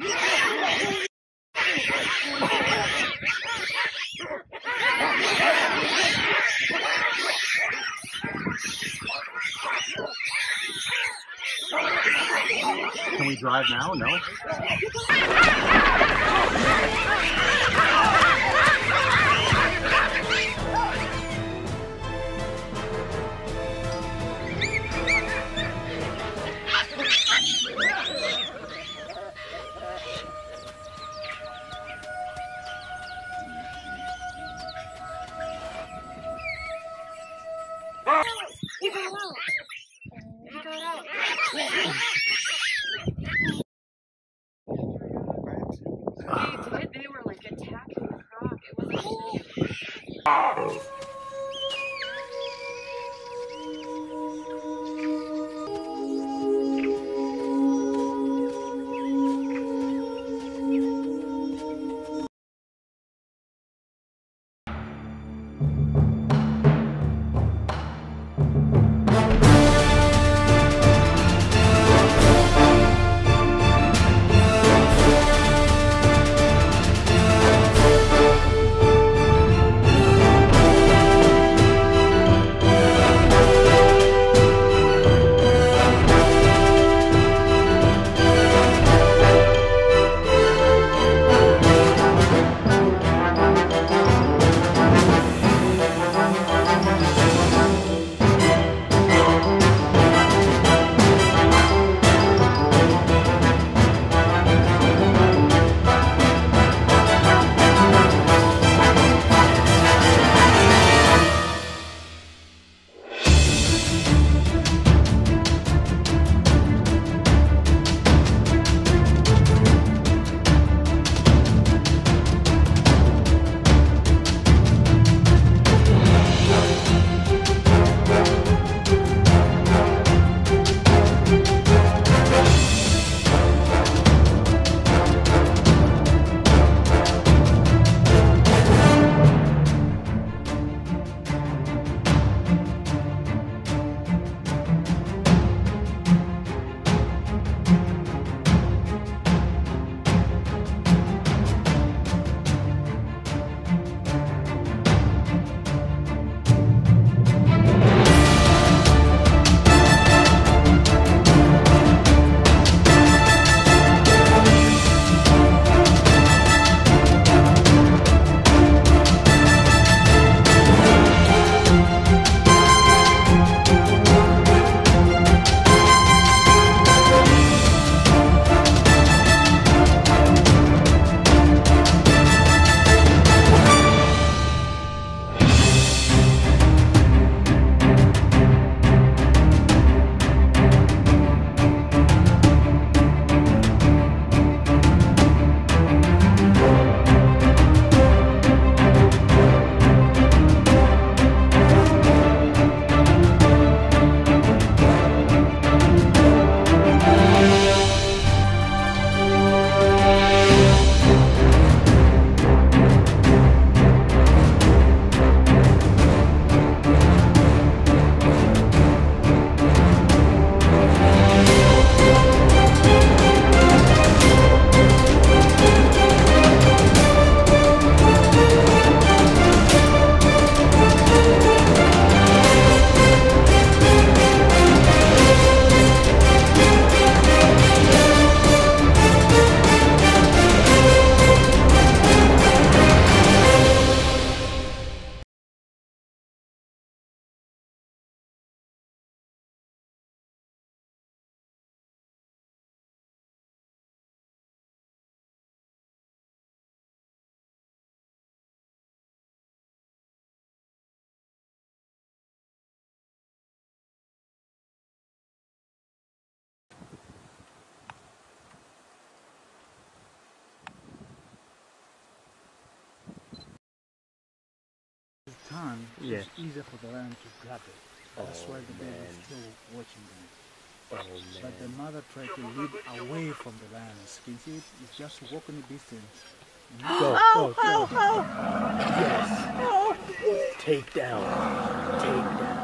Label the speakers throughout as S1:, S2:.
S1: Can we drive now? No.
S2: Oh,
S1: Yeah.
S2: it's easier for the lion to grab it. That's oh, why the bear
S1: man.
S2: is still watching them. Oh, but the mother tried to lead away from the lions. Can you see it? It's just walking the distance.
S3: Go, go, go. Yes. Take down. Take down.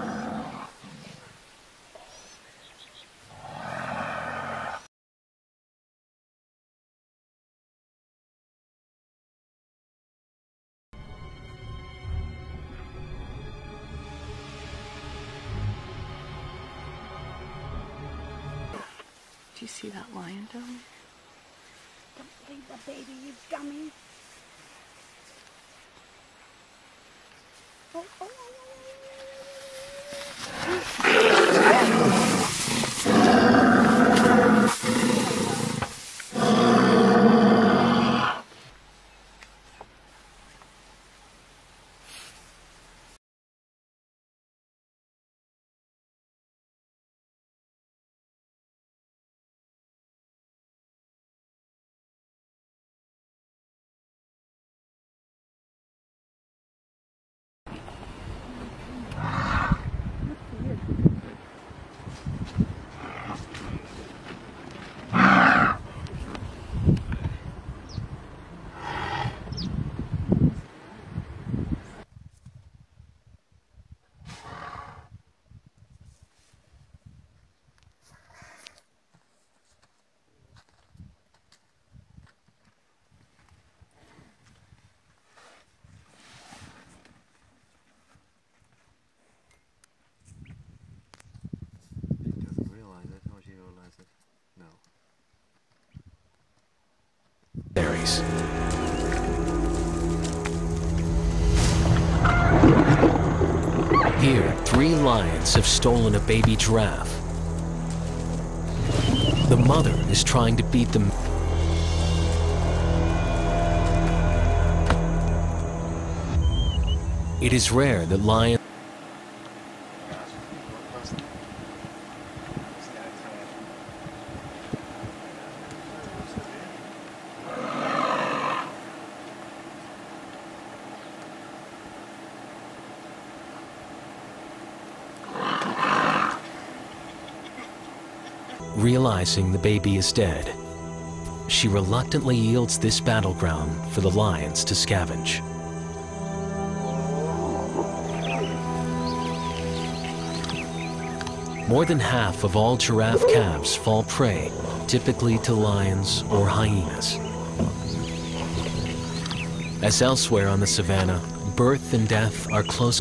S4: Do you see that lion down there?
S5: Don't leave the baby, you dummy. Oh, oh,
S6: Here, three lions have stolen a baby giraffe. The mother is trying to beat them. It is rare that lions. Realizing the baby is dead, she reluctantly yields this battleground for the lions to scavenge. More than half of all giraffe calves fall prey, typically to lions or hyenas. As elsewhere on the savannah, birth and death are close.